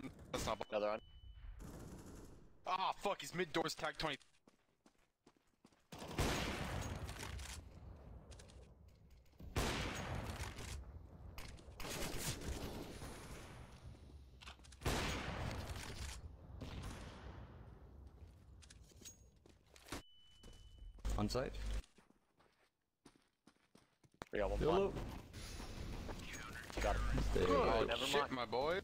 bomb. That's not bomb. Another one. Ah, fuck, he's mid doors tag 20. On site. We got one YOLO. Got him. Oh, never shit, mind. my boy.